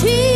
cheese.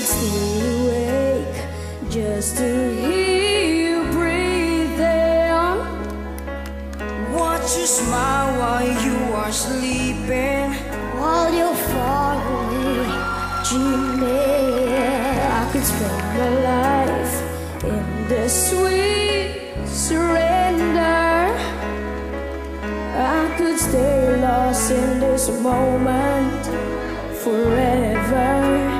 wakes awake just to hear you breathing. Watch you smile while you are sleeping, while you're falling, dreaming. I could spend my life in this sweet surrender. I could stay lost in this moment forever.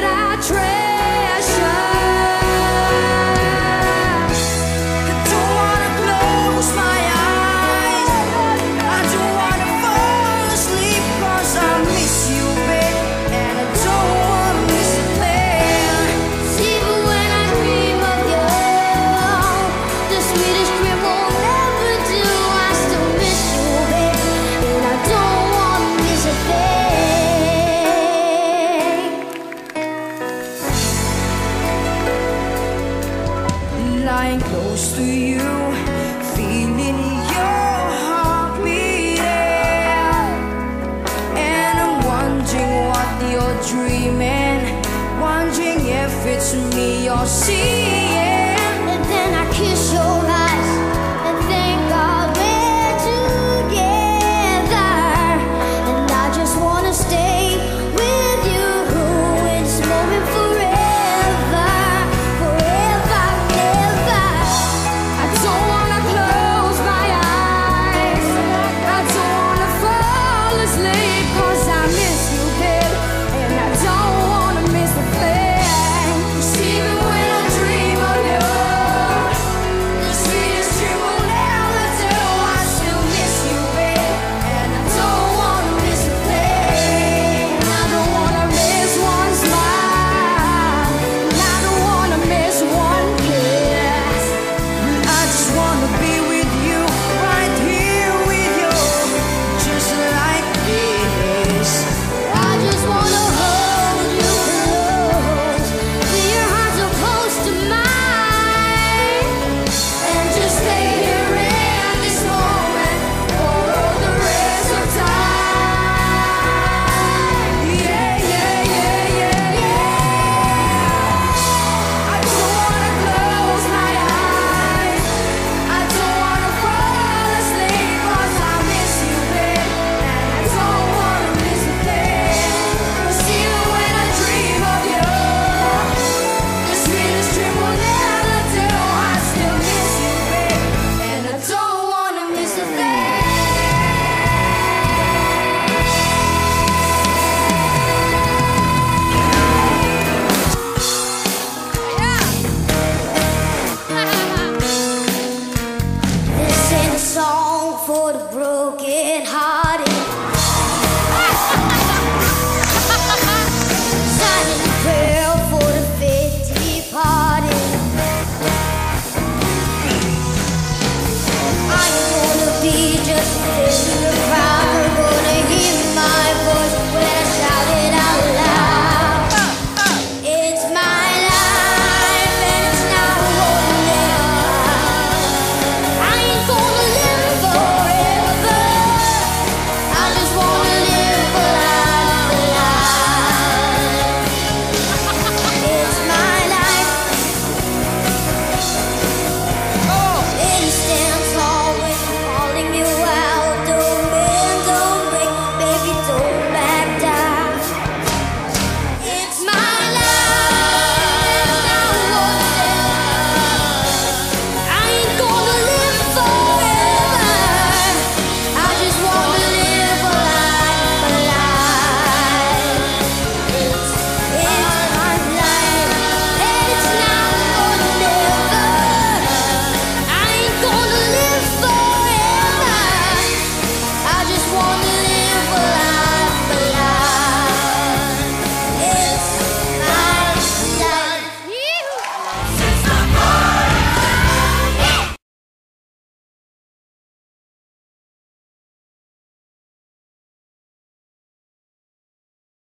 if it's me you're seeing.